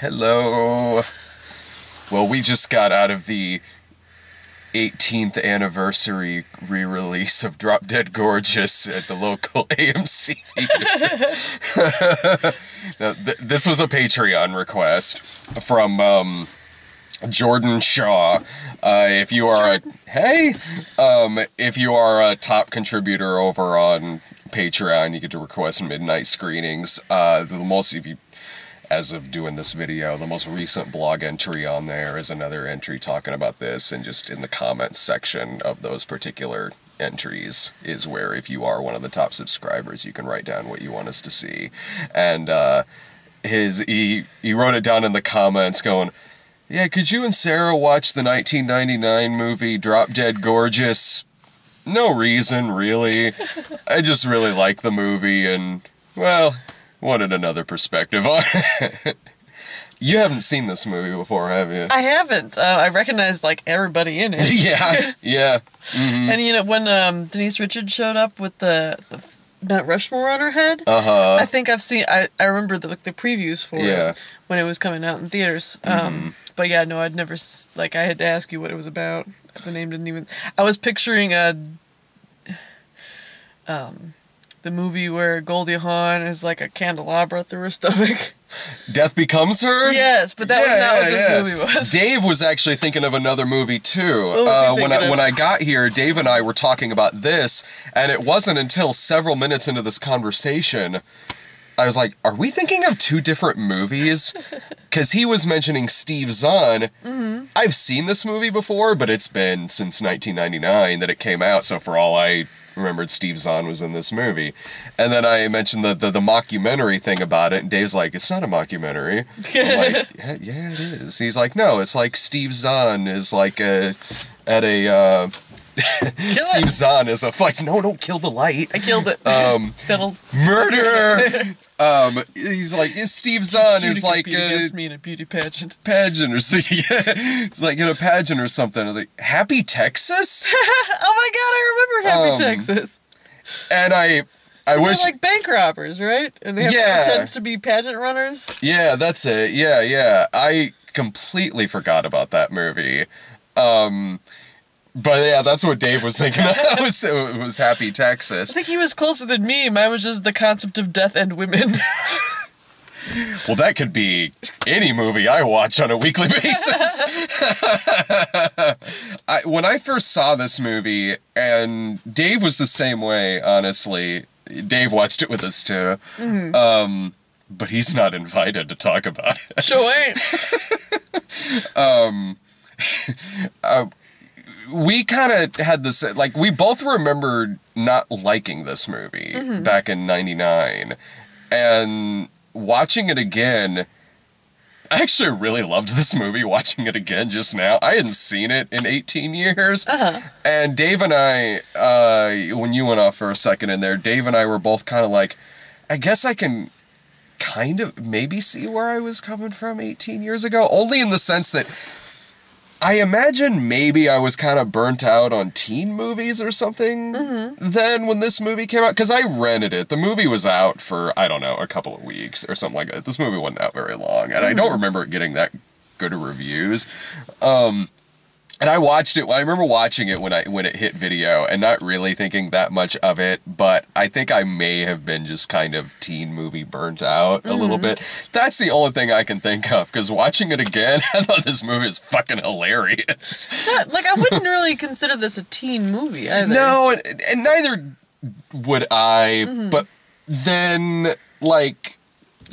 Hello. Well, we just got out of the 18th anniversary re-release of Drop Dead Gorgeous at the local AMC now, th- this was a Patreon request from um, Jordan Shaw. Uh, if you are a hey, um, if you are a top contributor over on Patreon, you get to request midnight screenings. Uh, the most if you as of doing this video, the most recent blog entry on there is another entry talking about this, and just in the comments section of those particular entries is where if you are one of the top subscribers, you can write down what you want us to see. And uh, his he he wrote it down in the comments, going, "Yeah, could you and Sarah watch the 1999 movie Drop Dead Gorgeous?" No reason, really. I just really like the movie, and well, wanted another perspective on it. you haven't seen this movie before, have you? I haven't. Uh, I recognize like everybody in it. yeah, yeah. Mm-hmm. And you know when um, Denise Richards showed up with the, the Mount Rushmore on her head, Uh huh. I think I've seen. I I remember the like, the previews for Yeah. it when it was coming out in theaters. Um, but yeah, no, I'd never like I had to ask you what it was about. The name didn't even. I was picturing a um the movie where Goldie Hawn is like a candelabra through her stomach. Death Becomes Her? yes, but that was not yeah, what this yeah. movie was. Dave was actually thinking of another movie too. uh, when I of? when I got here, Dave and I were talking about this, and it wasn't until several minutes into this conversation I was like, "Are we thinking of two different movies?" Because he was mentioning Steve Zahn. Mm-hmm. I've seen this movie before, but it's been since 1999 that it came out. So for all I remembered, Steve Zahn was in this movie. And then I mentioned the the, the mockumentary thing about it, and Dave's like, "It's not a mockumentary." I'm like, yeah, yeah, it is. He's like, no, it's like Steve Zahn is like a at a uh, Steve it. Zahn is a like, no, don't kill the light. I killed it. Um, That'll Murder. um, he's like, Steve Zahn shoot is like a me in a beauty pageant. pageant or something. it's like in a pageant or something. I was like, Happy Texas, oh my god, I remember Happy Um, Texas. and I, I wish, like bank robbers, right? And they have Yeah. to pretend to be pageant runners. yeah, that's it. Yeah, yeah. I completely forgot about that movie. Um, but yeah, that's what Dave was thinking. of. was it was Happy Texas. I think he was closer than me. Mine was just the concept of death and women. Well, that could be any movie I watch on a weekly basis. I, when I first saw this movie, and Dave was the same way, honestly. Dave watched it with us too. Mm-hmm. Um, but he's not invited to talk about it. sure ain't. Um, uh, we kind of had this like we both remembered not liking this movie back in 99 and watching it again I actually really loved this movie watching it again just now. I hadn't seen it in 18 years. And Dave and I, uh, when you went off for a second in there, Dave and I were both kind of like, I guess I can kind of maybe see where I was coming from 18 years ago. Only in the sense that I imagine maybe I was kind of burnt out on teen movies or something then when this movie came out. Because I rented it. The movie was out for, I don't know, a couple of weeks or something like that. This movie wasn't out very long. And I don't remember it getting that good of reviews. Um, and I watched it. I remember watching it when I when it hit video and not really thinking that much of it. But I think I may have been just kind of teen movie burnt out a little mm-hmm. bit. That's the only thing I can think of. Because watching it again, I thought this movie is fucking hilarious. Not- like I wouldn't really consider this a teen movie either. No, and, and neither would I. Mm-hmm. But then, like,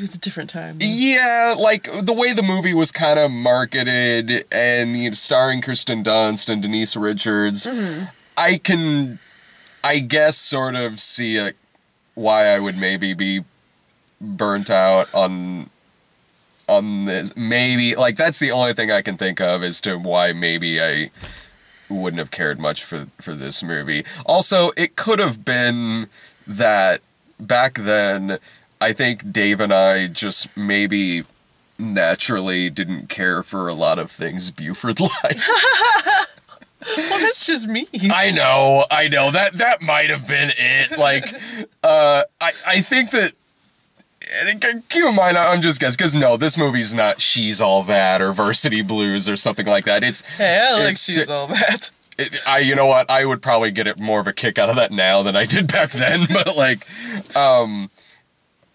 it was a different time. Yeah, like the way the movie was kind of marketed and you know, starring Kirsten Dunst and Denise Richards, I can, I guess, sort of see uh why I would maybe be burnt out on on this. Maybe like that's the only thing I can think of as to why maybe I wouldn't have cared much for for this movie. Also, it could have been that back then. I think Dave and I just maybe naturally didn't care for a lot of things Buford liked. Well, that's just me. I know, I know that that might have been it. Like, uh, I I think that it- keep in mind, I'm just guessing because no, this movie's not "She's All That" or "Varsity Blues" or something like that. It's Hey, I like It's she's all that. it, I, you know what? I would probably get it more of a kick out of that now than I did back then. But like, um,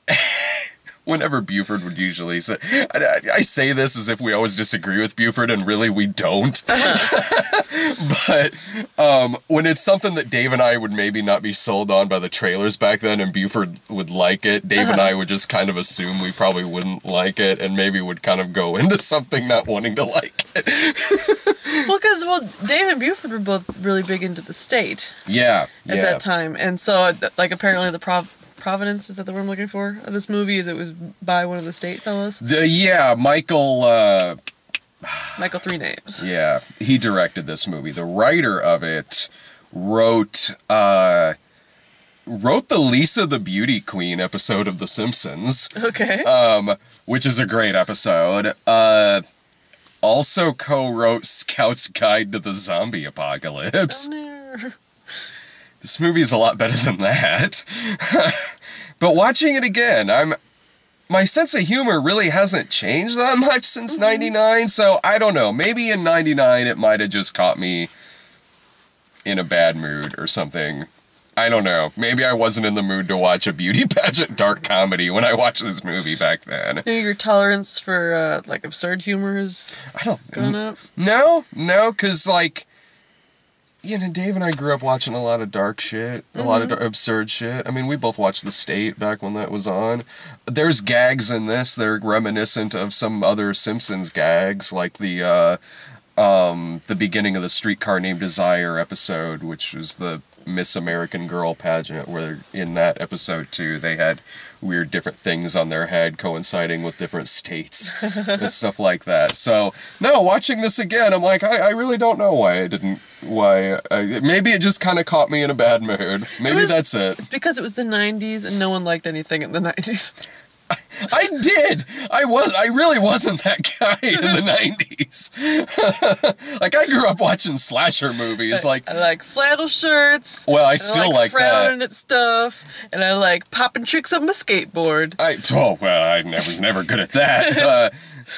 whenever Buford would usually say, I, I- say this as if we always disagree with Buford, and really we don't. but um, when it's something that Dave and I would maybe not be sold on by the trailers back then, and Buford would like it, Dave and I would just kind of assume we probably wouldn't like it, and maybe would kind of go into something not wanting to like it. Well, because well, Dave and Buford were both really big into the state Yeah, at yeah. that time, and so like apparently the prov- Providence is that the word I'm looking for of this movie is it was by one of the state fellas, The, yeah, Michael. Uh, Michael Three Names. yeah, he directed this movie. The writer of it wrote uh, wrote the Lisa the Beauty Queen episode of The Simpsons, Okay. um, which is a great episode. Uh, also co-wrote Scout's Guide to the Zombie Apocalypse. Down there. This movie's a lot better than that. but watching it again, I'm my sense of humor really hasn't changed that much since 99, so I don't know. Maybe in 99 it might have just caught me in a bad mood or something. I don't know. Maybe I wasn't in the mood to watch a beauty pageant dark comedy when I watched this movie back then. Maybe your tolerance for uh, like absurd humor has I don't gone up. No, no, because, like, you know, Dave and I grew up watching a lot of dark shit, a lot of dar- absurd shit. I mean, we both watched The State back when that was on. There's gags in this that are reminiscent of some other Simpsons gags, like the, uh, um, the beginning of the Streetcar Named Desire episode, which was the Miss American Girl pageant, where in that episode, too, they had weird different things on their head coinciding with different states and stuff like that. So, no, watching this again, I'm like, I, I really don't know why I didn't, why, I, maybe it just kind of caught me in a bad mood. Maybe was- that's it. It's because it was the '90s and no one liked anything in the '90s. I did. I was. I really wasn't that guy in the '90s. like I grew up watching slasher movies. Like, I like flannel shirts. well, I still like, like frowning that. at stuff, and I like popping tricks on my skateboard. I oh well, I was never good at that. Uh,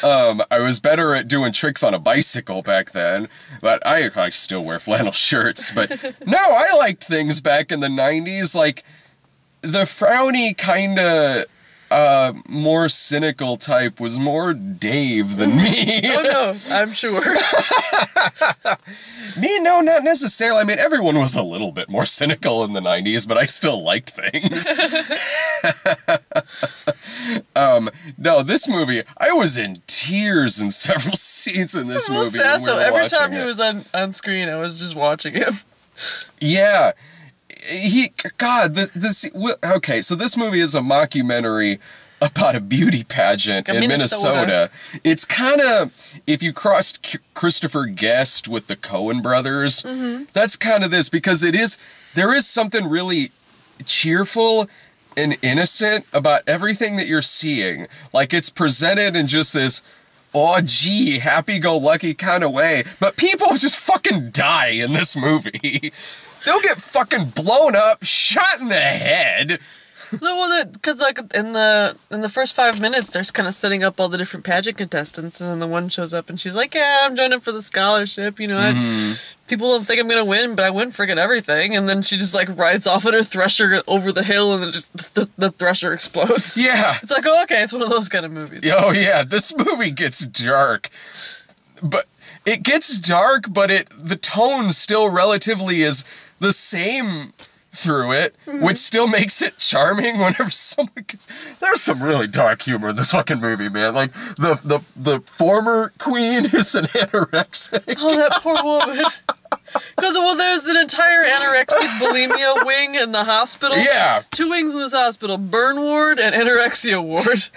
um, I was better at doing tricks on a bicycle back then, but I I still wear flannel shirts. But no, I liked things back in the '90s, like the frowny kind of uh more cynical type was more Dave than me. Oh no, I'm sure. Me, no, not necessarily. I mean, everyone was a little bit more cynical in the 90s, but I still liked things. um, no, this movie, I was in tears in several scenes in this movie. when we every time he was on, on screen, I was just watching him. Yeah. He, God, this, this, okay, so this movie is a mockumentary about a beauty pageant in Minnesota. Minnesota. It's kind of, if you crossed K- Christopher Guest with the Coen brothers, Mm-hmm. that's kind of this because it is, there is something really cheerful and innocent about everything that you're seeing. Like it's presented in just this, oh gee, happy go lucky kind of way. But people just fucking die in this movie. They'll get fucking blown up, shot in the head. well, because like in the in the first five minutes, they're kind of setting up all the different pageant contestants, and then the one shows up and she's like, "Yeah, I'm joining for the scholarship." You know, Mm-hmm. people don't think I'm gonna win, but I win friggin' everything. And then she just like rides off on her thresher over the hill, and then just the, the thresher explodes. Yeah. It's like, oh, okay, it's one of those kind of movies. Oh yeah, this movie gets dark. But it gets dark, but it the tone still relatively is the same through it, mm-hmm. which still makes it charming whenever someone gets there's some really dark humor in this fucking movie, man. Like the the the former queen is an anorexic. Oh, that poor woman. Because well, there's an entire anorexic bulimia wing in the hospital. Yeah. two wings in this hospital: burn ward and anorexia ward.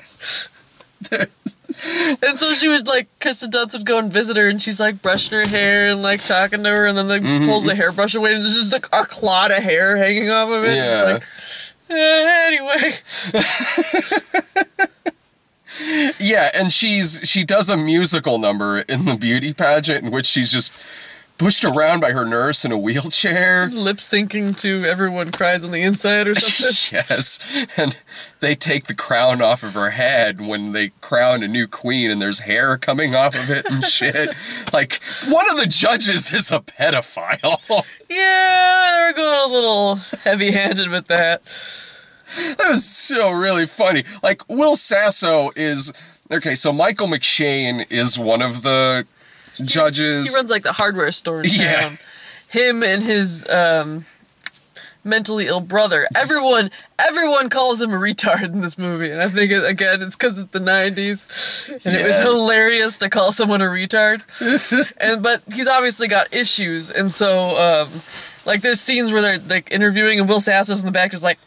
and so she was like, Kirsten Dunst would go and visit her, and she's like brushing her hair and like talking to her, and then like Mm-hmm. pulls the hairbrush away, and there's just like a clod of hair hanging off of it. Yeah. Like, eh, anyway, Yeah, and she's she does a musical number in the beauty pageant in which she's just pushed around by her nurse in a wheelchair. Lip syncing to Everyone Cries on the Inside or something. yes, and they take the crown off of her head when they crown a new queen, and there's hair coming off of it and shit. like one of the judges is a pedophile. yeah, they were going a little heavy handed with that. that was so really funny. Like Will Sasso is okay. So Michael McShane is one of the judges. He runs like the hardware store Yeah. town. Him and his um, mentally ill brother. Everyone, everyone calls him a retard in this movie, and I think it, again it's because it's the '90s, and it was hilarious to call someone a retard. and but he's obviously got issues, and so um, like there's scenes where they're like interviewing, and Will Sasso's in the back is like.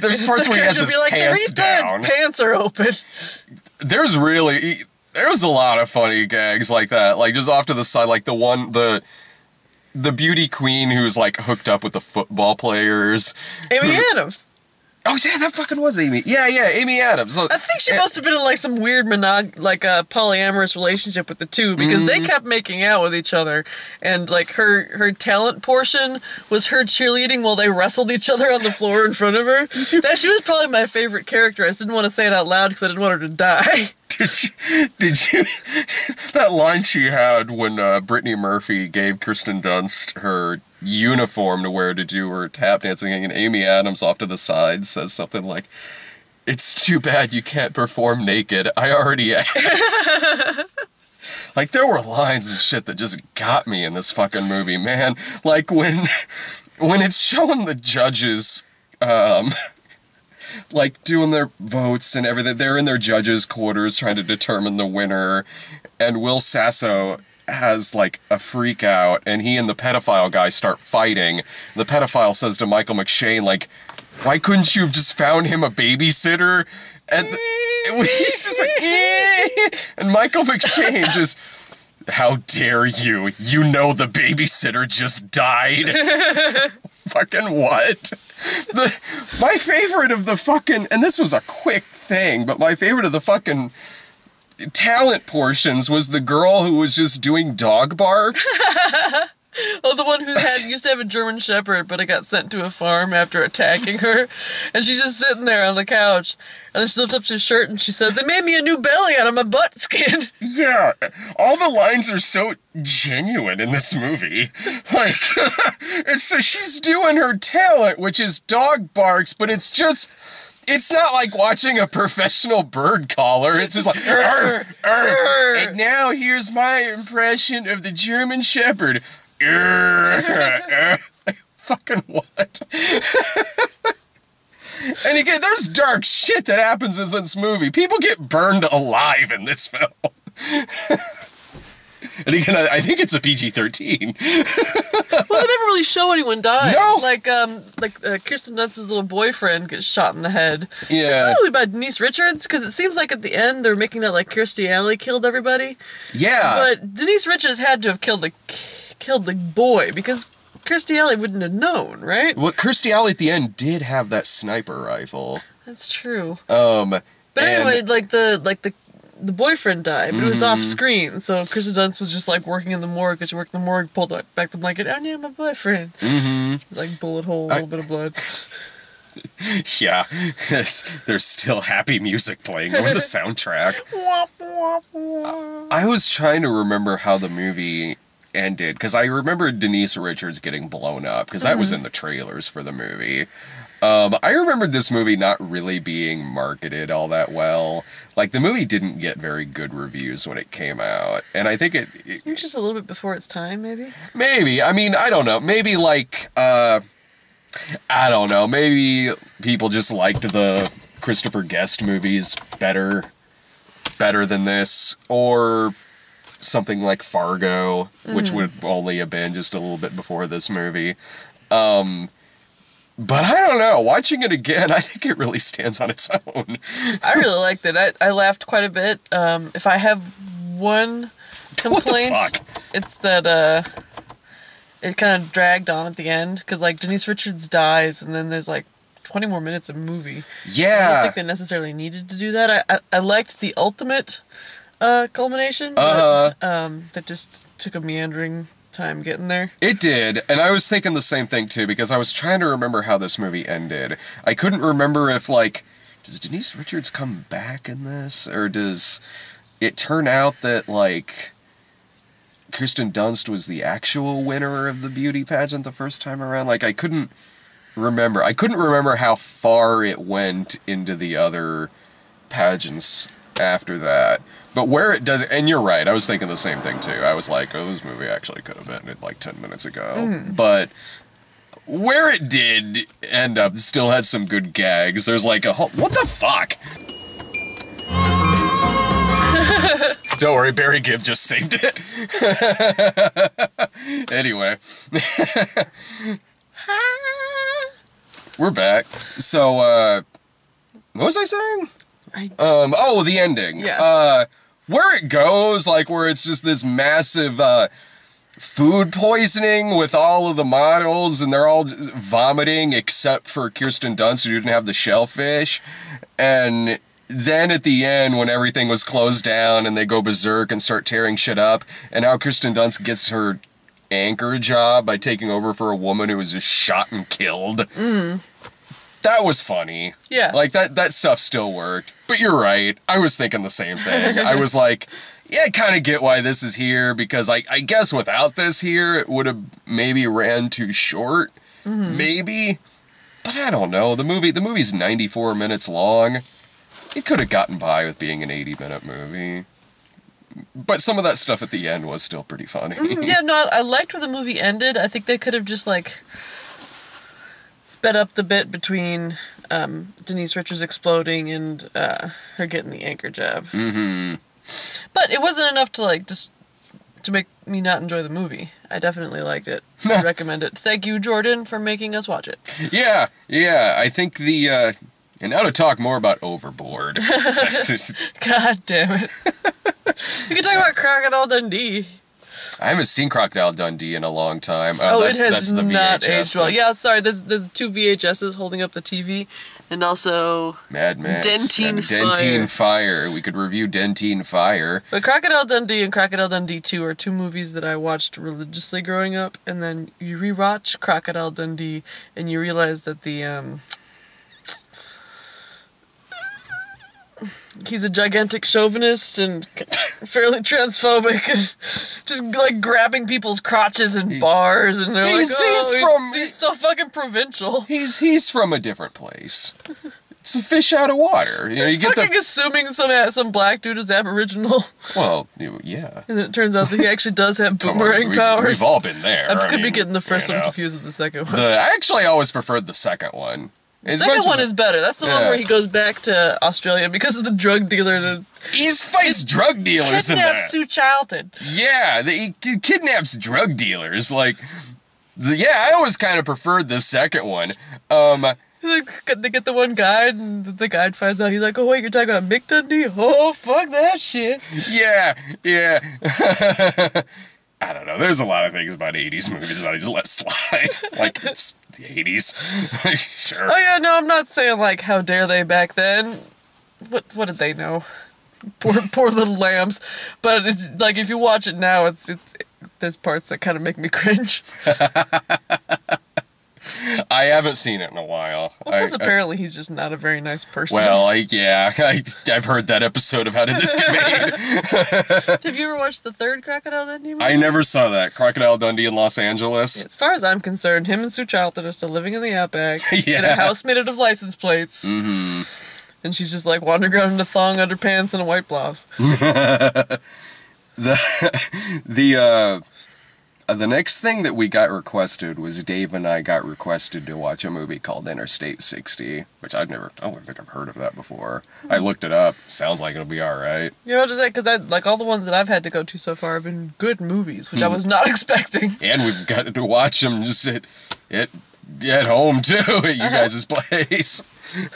There's parts where he has his be like, pants the retard's down. pants are open. There's really there's a lot of funny gags like that. Like just off to the side, like the one the the beauty queen who's like hooked up with the football players. Amy Adams. Oh yeah, that fucking was Amy. Yeah, yeah, Amy Adams. I think she eh, must have been in like some weird monog, like a polyamorous relationship with the two because they kept making out with each other, and like her her talent portion was her cheerleading while they wrestled each other on the floor in front of her. that she was probably my favorite character. I just didn't want to say it out loud because I didn't want her to die. Did you, did you that line she had when uh, Brittany Murphy gave Kirsten Dunst her uniform to wear to do her tap dancing, and Amy Adams off to the side says something like, "It's too bad you can't perform naked. I already asked." like there were lines and shit that just got me in this fucking movie, man. Like when when it's showing the judges. Um, like doing their votes and everything. They're in their judges' quarters trying to determine the winner, and Will Sasso has like a freak out, and he and the pedophile guy start fighting. The pedophile says to Michael McShane, like, "Why couldn't you have just found him a babysitter?" And he's just like, "Eh." and Michael McShane just. How dare you? You know the babysitter just died. fucking what? The my favorite of the fucking and this was a quick thing, but my favorite of the fucking talent portions was the girl who was just doing dog barks. oh, the one who had used to have a German Shepherd, but it got sent to a farm after attacking her, and she's just sitting there on the couch, and then she lifts up her shirt and she said, "They made me a new belly out of my butt skin." yeah, all the lines are so genuine in this movie. Like, it's so she's doing her talent, which is dog barks, but it's just. It's not like watching a professional bird caller. It's just like, "Arf, arf." and now here's my impression of the German Shepherd. Fucking what? and again, there's dark shit that happens in this movie. People get burned alive in this film. And again, I, I think it's a PG 13. Well, they never really show anyone die. No. Like, um, like uh, Kirsten Dunst's little boyfriend gets shot in the head. Yeah. It's really about Denise Richards because it seems like at the end they're making that like Kirstie Alley killed everybody, Yeah. but Denise Richards had to have killed the killed the boy because Kirstie Alley wouldn't have known, right? well, Kirstie Alley at the end did have that sniper rifle. That's true. Um, But and- anyway, like the like the the boyfriend died, but it was Mm-hmm. off screen. So Chris Dunst was just like working in the morgue. Cause she worked in the morgue, pulled back the blanket. Oh, yeah, my boyfriend. mhm. Like bullet hole, a little bit of blood. yeah, there's still happy music playing over the soundtrack. I was trying to remember how the movie ended because I remember Denise Richards getting blown up because that was in the trailers for the movie. Um, I remembered this movie not really being marketed all that well. Like the movie didn't get very good reviews when it came out, and I think it, it just a little bit before its time, maybe. maybe. I mean, I don't know. Maybe like uh, I don't know. Maybe people just liked the Christopher Guest movies better, better than this, or something like Fargo, which would only have been just a little bit before this movie. Um, but I don't know. Watching it again, I think it really stands on its own. I really liked it. I, I laughed quite a bit. Um, if I have one complaint, it's that uh, it kind of dragged on at the end because like Denise Richards dies, and then there's like 20 more minutes of movie. Yeah. I don't think they necessarily needed to do that. I I, I liked the ultimate uh, culmination, Uh-huh. um, that just took a meandering time getting there. It did, and I was thinking the same thing too because I was trying to remember how this movie ended. I couldn't remember if like does Denise Richards come back in this or does it turn out that like Kirsten Dunst was the actual winner of the beauty pageant the first time around? Like I couldn't remember. I couldn't remember how far it went into the other pageants after that. But where it does, and you're right, I was thinking the same thing too. I was like, oh, this movie actually could have ended like 10 minutes ago. But where it did end up still had some good gags. There's like a whole, what the fuck? Don't worry, Barry Gibb just saved it. anyway. We're back. So, uh, what was I saying? I, Um, oh, the ending. Yeah. Uh, where it goes, like where it's just this massive uh, food poisoning with all of the models, and they're all vomiting except for Kirsten Dunst, who didn't have the shellfish. And then at the end, when everything was closed down and they go berserk and start tearing shit up, and now Kirsten Dunst gets her anchor job by taking over for a woman who was just shot and killed. That was funny. Yeah. Like that that stuff still worked. But you're right. I was thinking the same thing. I was like, yeah, I kind of get why this is here because I I guess without this here it would have maybe ran too short. Mm-hmm. Maybe. But I don't know. The movie the movie's 94 minutes long. It could have gotten by with being an 80 minute movie. But some of that stuff at the end was still pretty funny. Mm, yeah, no, I, I liked where the movie ended. I think they could have just like sped up the bit between um, Denise Richards exploding and uh, her getting the anchor job. hmm But it wasn't enough to like just to make me not enjoy the movie. I definitely liked it. I recommend it. Thank you, Jordan, for making us watch it. Yeah, yeah. I think the uh and now to talk more about Overboard. God damn it. we can talk about Crocodile Dundee. I haven't seen Crocodile Dundee in a long time. Oh, that's, it has not VHS. aged well. Yeah, sorry. There's there's two VHSs holding up the TV, and also Mad Max. Dentine and Dentine Fire. We could review Dentine Fire. But Crocodile Dundee and Crocodile Dundee 2 are two movies that I watched religiously growing up, and then you rewatch Crocodile Dundee and you realize that the um he's a gigantic chauvinist and fairly transphobic and just like grabbing people's crotches in bars and they're He's- like oh, he's from- he's so fucking provincial. He's he's from a different place. It's a fish out of water. You know, you get fucking the assuming some uh, some black dude is aboriginal, well, yeah. and then it turns out that he actually does have Come on, boomerang we- powers. We've all been there. I could be mean, getting the first one know. confused with the second one. The I actually always preferred the second one. The As second one is better. That's the one Yeah. where he goes back to Australia because of the drug dealer that he fights drug dealers in that. Sue Charlton. Yeah, the, he ki- kidnaps drug dealers. Like, the, yeah, I always kind of preferred the second one. Um, Like, They get the one guide, and the guide finds out. He's like, "Oh wait, you're talking about Mick Dundee? Oh fuck that shit!" yeah, yeah. I don't know. There's a lot of things about 80s movies that I just let slide. like, it's the 80s. sure. Oh yeah, no, I'm not saying like how dare they back then. What what did they know? Poor poor little lambs. But it's like if you watch it now, it's it's there's parts that kind of make me cringe. I haven't seen it in a while. Well, I- plus I- apparently he's just not a very nice person. well, I, yeah, I, I've heard that episode of How Did This Get Made? have you ever watched the third Crocodile Dundee movie? I never saw that. Crocodile Dundee in Los Angeles. As far as I'm concerned, him and Sue Charlton are still living in the outback in a house made out of license plates. hmm And she's just like wandering around in a thong underpants and a white blouse. the the uh, the next thing that we got requested was Dave and I got requested to watch a movie called Interstate 60, which I've never, I don't think I've heard of that before. I looked it up. Sounds like it'll be all right. You know what is that? Because I like all the ones that I've had to go to so far have been good movies, which I was not expecting. And we've got to watch them just at, at, at home too, at you guys' place.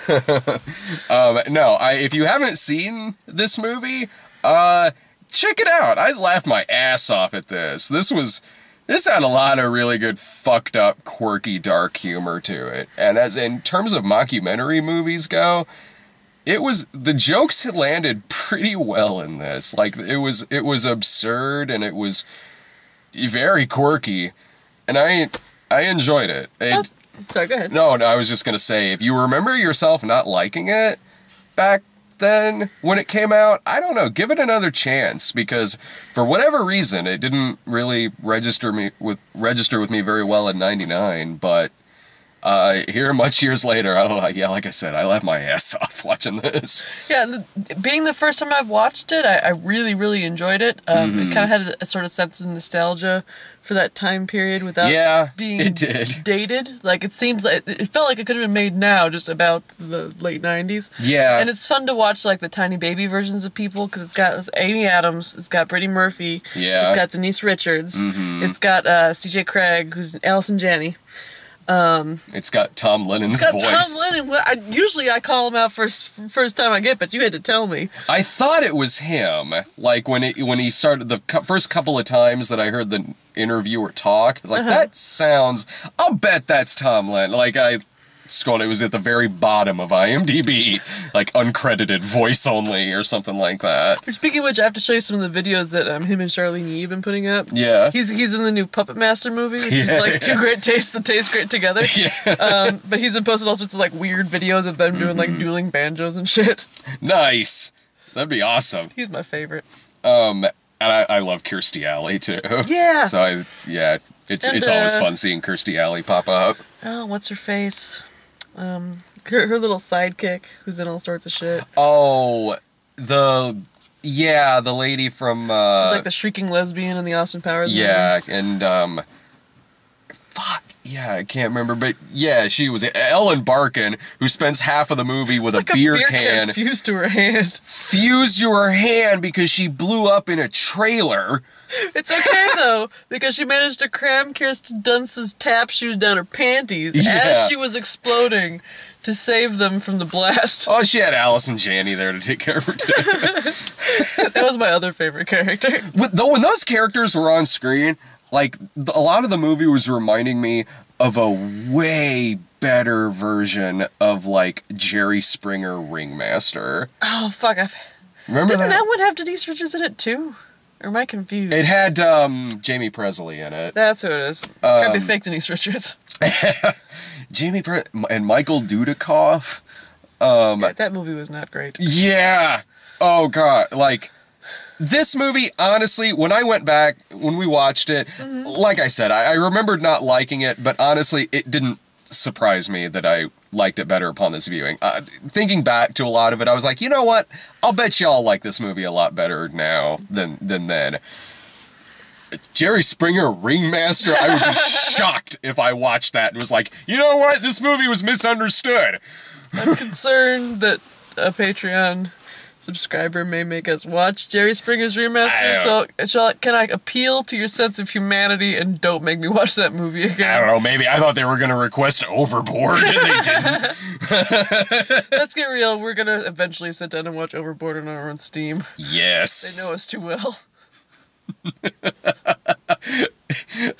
um, no, I, if you haven't seen this movie, uh, check it out. I laughed my ass off at this. This was this had a lot of really good fucked up quirky dark humor to it and as in terms of mockumentary movies go it was the jokes had landed pretty well in this like it was it was absurd and it was very quirky, and I I enjoyed it. It- Oh, sorry, go ahead. no, no, I was just gonna say, if you remember yourself not liking it back then when it came out, I don't know, give it another chance because for whatever reason it didn't really register me with register with me very well in '99. But uh, here, much years later, I don't know. Yeah, like I said, I laughed my ass off watching this. Yeah, the, being the first time I've watched it, I, I really, really enjoyed it. Um, Mm-hmm. It kind of had a, a sort of sense of nostalgia for that time period without Yeah, being it did. dated. Like it seems like it felt like it could have been made now, just about the late '90s. Yeah, And it's fun to watch like the tiny baby versions of people because it's got Amy Adams, it's got Brittany Murphy, Yeah. it's got Denise Richards, Mhm. it's got uh, C.J. Cregg, who's Allison Janney. It's got Tom Lennon's It's got voice. Tom Lennon. Well, I, usually I call him out first first time I get, but you had to tell me. I thought it was him. Like when it when he started the cou- first couple of times that I heard the interviewer talk, I was like, Uh-huh. that sounds. I'll bet that's Tom Lennon. Like I scrolled, it was at the very bottom of IMDb, like uncredited voice only or something like that. Speaking of which, I have to show you some of the videos that um, him and Charlyne Yi have been putting up. Yeah. He's he's in the new Puppet Master movie, which is Yeah. like two great tastes that taste great together. Yeah. Um, but he's been posting all sorts of like weird videos of them doing Mm-hmm. like dueling banjos and shit. nice. That'd be awesome. He's my favorite. Um, and I, I love Kirstie Alley too. Yeah. So I yeah, it's And, it's always uh, fun seeing Kirstie Alley pop up. Oh, what's her face? Um, her, her little sidekick who's in all sorts of shit. Oh, the yeah, the lady from uh, She's like the shrieking lesbian in the Austin Powers. Yeah, movies. and um, fuck, yeah, I can't remember, but yeah, she was Ellen Barkin, who spends half of the movie with Like a beer, can, fused to her hand. fused to her hand because she blew up in a trailer. It's okay though, because she managed to cram Kirsten Dunst's tap shoes down her panties Yeah. as she was exploding to save them from the blast. Oh, she had Allison Janney there to take care of her too. That was my other favorite character. With- Though when those characters were on screen, like a lot of the movie was reminding me of a way better version of like Jerry Springer Ringmaster. Oh fuck! I've, Remember didn't that? that one have Denise Richards in it too? Or am I confused? It had um, Jaime Pressly in it. That's who it is. Can't be Um, fake Denise Richards. Jamie Pre- and Michael Dudikoff. Um, Yeah, that movie was not great. yeah. Oh god, like this movie. Honestly, when I went back when we watched it, like I said, I, I remembered not liking it, but honestly, it didn't surprise me that I liked it better upon this viewing. Uh, thinking back to a lot of it, I was like, you know what? I'll bet y'all like this movie a lot better now than than then. Jerry Springer Ringmaster, I would be shocked if I watched that and was like, you know what? This movie was misunderstood. I'm concerned that a Patreon subscriber may make us watch Jerry Springer's remaster. So, shall, can I appeal to your sense of humanity and don't make me watch that movie again? I don't know, maybe I thought they were going to request Overboard and they didn't. Let's get real. We're gonna eventually sit down and watch Overboard on our own Steam. Yes. They know us too well.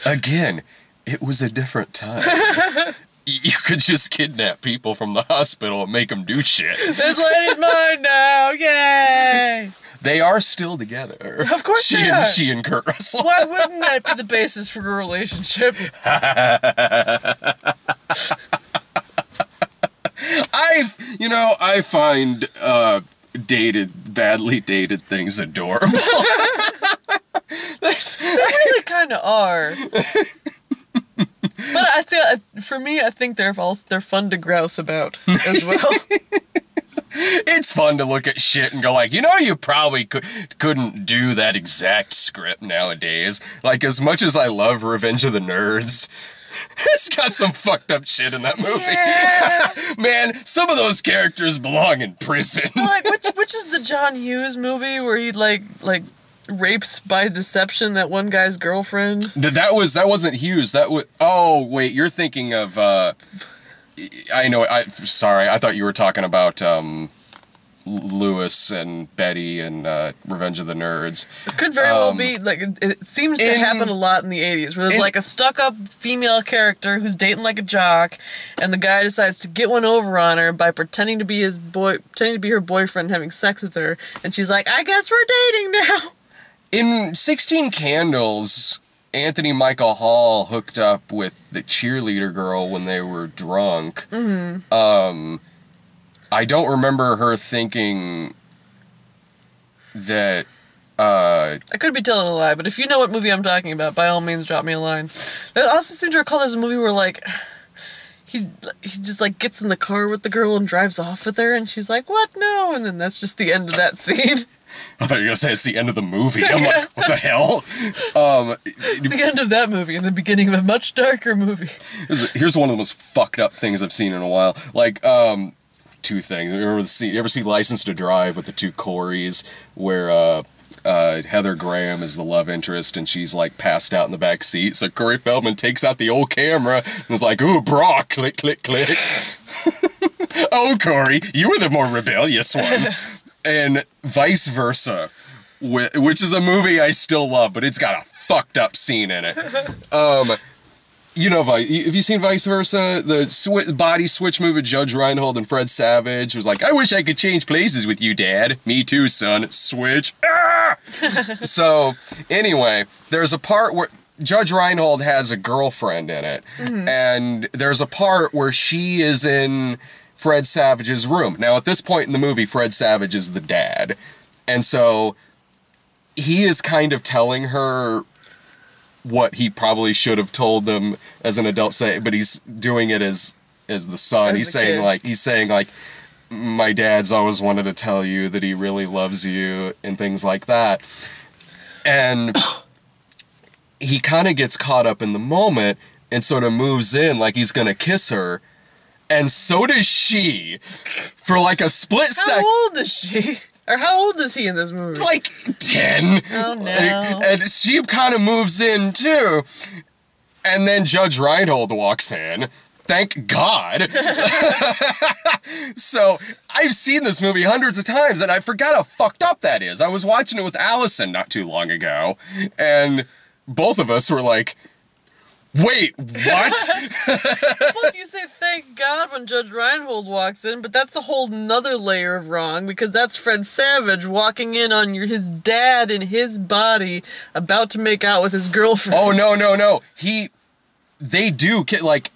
Again, it was a different time. You could just kidnap people from the hospital and make them do shit. This lady's mine now! Yay! They are still together. Of course she they and are. she and Kurt Russell. Why wouldn't that be the basis for a relationship? I, you know, I find uh, dated, badly dated things adorable. They really kind of are. But I feel, uh, for me, I think they're also they're fun to grouse about as well. it's fun to look at shit and go like, you know, you probably could, couldn't do that exact script nowadays. Like as much as I love Revenge of the Nerds, it's got some fucked up shit in that movie. Yeah. Man, some of those characters belong in prison. like which which is the John Hughes movie where he like like rapes by deception that one guy's girlfriend? that was that wasn't Hughes. That was oh wait, you're thinking of. uh I know. I sorry. I thought you were talking about um, Lewis and Betty and uh, Revenge of the Nerds. It could very well Um, be like it, it seems to in- happen a lot in the 80s where there's in- like a stuck-up female character who's dating like a jock and the guy decides to get one over on her by pretending to be his boy pretending to be her boyfriend having sex with her and she's like I guess we're dating now. In 16 candles Anthony Michael Hall hooked up with the cheerleader girl when they were drunk. Mm-hmm. Um, I don't remember her thinking that. Uh, I could be telling a lie, but if you know what movie I'm talking about, by all means, drop me a line. I also seem to recall there's a movie where like he he just like gets in the car with the girl and drives off with her, and she's like, "What? No!" And then that's just the end of that scene. I thought you were gonna say it's the end of the movie. I'm like, what the hell? Um, It's the end of that movie and the beginning of a much darker movie. here's, one of the most fucked up things I've seen in a while. Like, um, two things. Remember the scene? You ever see License to Drive with the two Corys, where uh, uh, Heather Graham is the love interest and she's like passed out in the back seat. So Corey Feldman takes out the old camera and is like, "Ooh, bra!" Click, click, click. oh, Corey, you were the more rebellious one, and vice versa. Which is a movie I still love, but it's got a fucked up scene in it. Um, you know, have you seen Vice Versa? The sw- body switch movie with Judge Reinhold and Fred Savage was like, I wish I could change places with you, Dad. Me too, son. Switch. Ah! so, anyway, there's a part where Judge Reinhold has a girlfriend in it, and there's a part where she is in Fred Savage's room. Now, at this point in the movie, Fred Savage is the dad, and so he is kind of telling her what he probably should have told them as an adult say but he's doing it as as the son As he's the saying kid. like he's saying like my dad's always wanted to tell you that he really loves you and things like that and he kind of gets caught up in the moment and sort of moves in like he's gonna kiss her and so does she for like a split second. How old is she? Or how old is he in this movie? like 10. Oh, no. And, and she kind of moves in too. And then Judge Reinhold walks in. Thank God. so I've seen this movie hundreds of times and I forgot how fucked up that is. I was watching it with Allison not too long ago, and both of us were like, wait, what? Both you say thank God when Judge Reinhold walks in, but that's a whole nother layer of wrong because that's Fred Savage walking in on your his dad in his body about to make out with his girlfriend. oh, no, no, no. He, they do, like,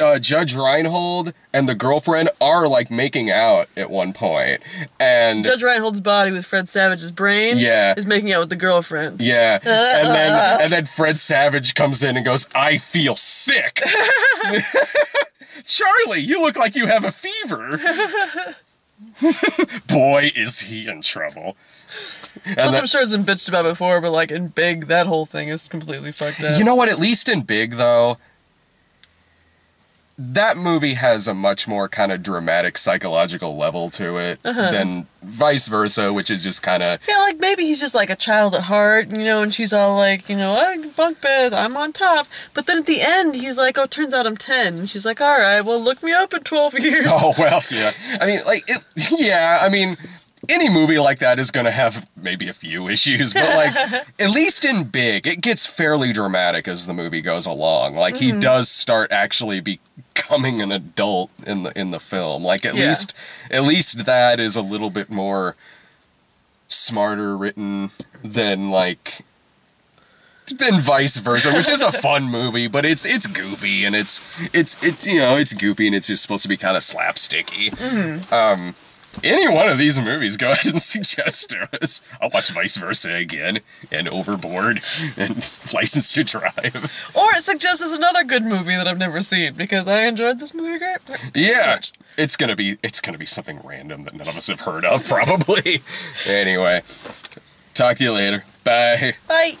uh, Judge Reinhold and the girlfriend are like making out at one point, and Judge Reinhold's body with Fred Savage's brain Yeah. is making out with the girlfriend. Yeah, and then and then Fred Savage comes in and goes, "I feel sick." Charlie, you look like you have a fever. Boy, is he in trouble. And Plus, I'm sure it's been bitched about before, but like in Big, that whole thing is completely fucked up. you know what? At least in Big, though, that movie has a much more kind of dramatic psychological level to it Uh-huh. than vice versa, which is just kind of Yeah, like maybe he's just like a child at heart, you know, and she's all like, you know, I bunk bed, I'm on top. But then at the end, he's like, oh, turns out I'm 10. And she's like, all right, well, look me up in 12 years. Oh well, yeah. I mean, like, it, yeah. I mean, any movie like that is going to have maybe a few issues, but like, at least in Big, it gets fairly dramatic as the movie goes along. Like, he does start actually becoming an adult in the in the film. Like, at Yeah. least, at least that is a little bit more smarter written than like than vice versa, which is a fun movie, but it's it's goofy and it's it's it's you know it's goofy and it's just supposed to be kind of slapsticky. Um, any one of these movies, go ahead and suggest to us. I'll watch Vice Versa again and Overboard and License to Drive. Or it suggests us another good movie that I've never seen because I enjoyed this movie great. Yeah, it's gonna be it's gonna be something random that none of us have heard of, probably. anyway, talk to you later. Bye. Bye.